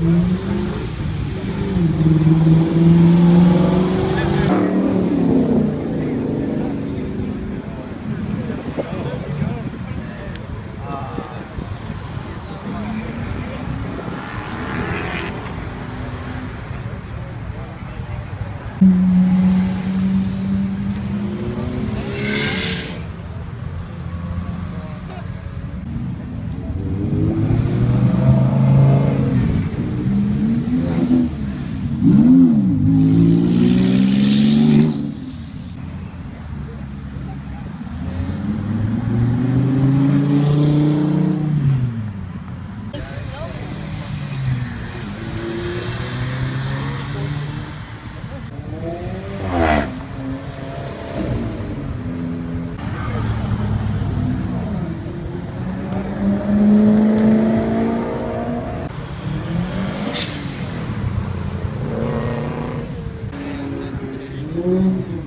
Mm-hmm. Mm.